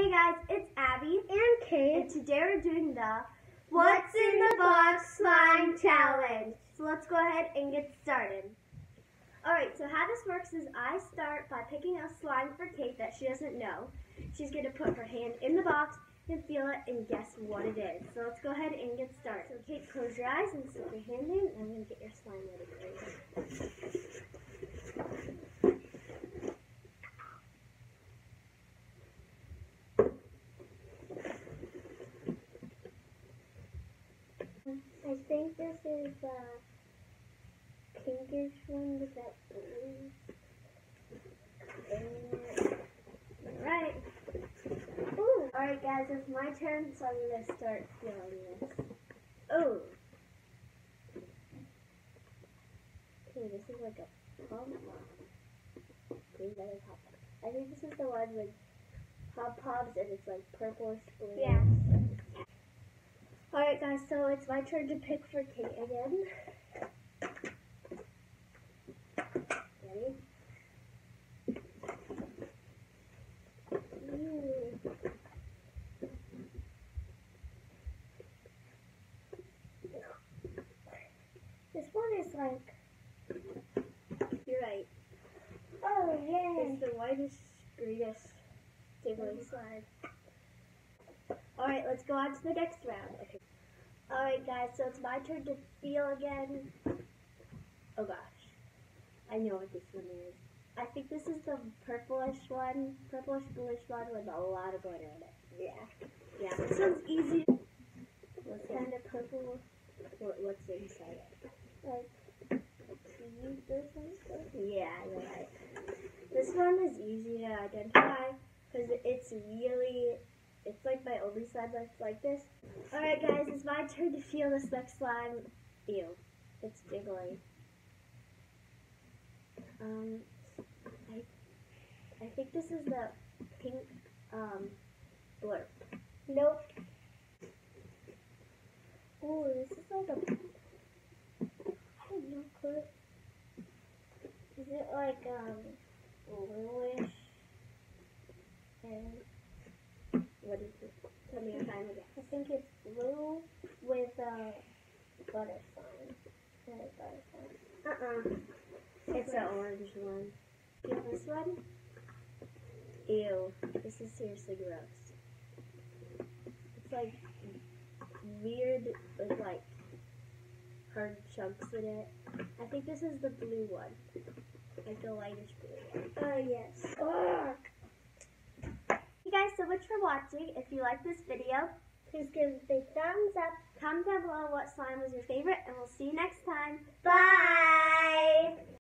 Hey guys, it's Abby and Kate. and today we're doing the What's in the Box Slime Challenge. So let's go ahead and get started. Alright, so how this works is I start by picking a slime for Kate that she doesn't know. She's going to put her hand in the box and feel it and guess what it is. So let's go ahead and get started. So Kate, close your eyes and stick your hand in and I'm going to get your slime ready for you. I think this is a pinkish one with that blue. Alright. Ooh, Alright guys, it's my turn, so I'm to start feeling this. Oh. Okay, this is like a that is hot pom. I think this is the one with pom pops and it's like purplish blue. Yeah. Alright guys, so it's my turn to pick for Kate again. Ready? This one is like, You're right. oh yeah. It's the whitest, greenish, jiggly slime. Alright, let's go on to the next round. Okay. Alright guys, so it's my turn to feel again. Oh gosh. I know what this one is. I think this is the purplish one, purplish bluish one with a lot of glitter in it. Yeah. Yeah, this one's easy. What's kind of purple? What, what's inside it? Like, or something. Yeah, you're right. This one is easy to identify because it's really, it's like my only slime that's like this. Alright guys, it's my turn to feel this next slime. Ew, it's jiggly. Um, I, I think this is the pink, um, blurp. Nope. Ooh, this is like a. I have no clue. Is it like um and What is it? Tell me your time again. I think it's blue with a butter sign. And a butter sign. Uh-uh. It's an orange one. This one? Ew. This is seriously gross. It's like weird with like hard chunks in it. I think this is the blue one. Like the lightish blue one. Oh yes. Ugh. Thank you guys so much for watching. If you like this video, Please give it a big thumbs up. Comment down below what slime was your favorite, and we'll see you next time. Bye!